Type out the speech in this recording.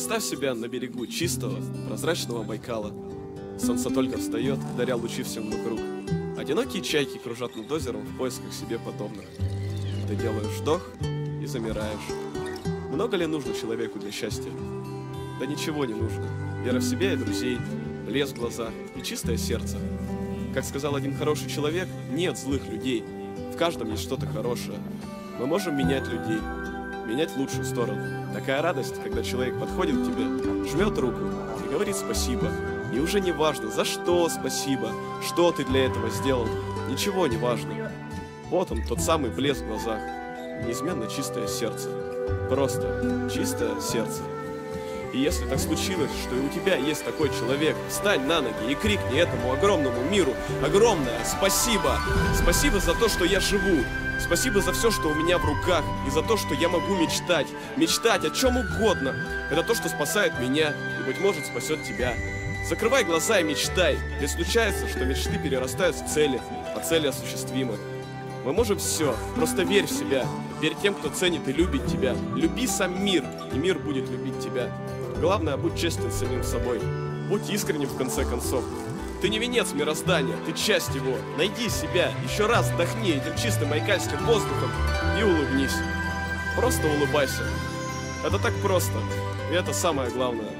Представь себя на берегу чистого, прозрачного Байкала. Солнце только встает, даря лучи всем вокруг. Одинокие чайки кружат над озером в поисках себе подобных. Ты делаешь вдох и замираешь. Много ли нужно человеку для счастья? Да ничего не нужно. Вера в себя и друзей, блеск в глазах и чистое сердце. Как сказал один хороший человек, нет злых людей. В каждом есть что-то хорошее. Мы можем менять людей, менять лучшую сторону. Такая радость, когда человек подходит к тебе, жмет руку и говорит спасибо. И уже не важно, за что спасибо, что ты для этого сделал, ничего не важно. Вот он, тот самый блеск в глазах, неизменно чистое сердце. Просто чистое сердце. И если так случилось, что и у тебя есть такой человек, встань на ноги и крикни этому огромному миру огромное спасибо! Спасибо за то, что я живу! Спасибо за все, что у меня в руках, и за то, что я могу мечтать. Мечтать о чем угодно. Это то, что спасает меня, и, быть может, спасет тебя. Закрывай глаза и мечтай, ведь случается, что мечты перерастают в цели, а цели осуществимы. Мы можем все, просто верь в себя, верь тем, кто ценит и любит тебя. Люби сам мир, и мир будет любить тебя. Главное, будь честен самим собой. Будь искренним в конце концов. Ты не венец мироздания, ты часть его. Найди себя, еще раз вдохни этим чистым майкальским воздухом и улыбнись. Просто улыбайся. Это так просто, и это самое главное.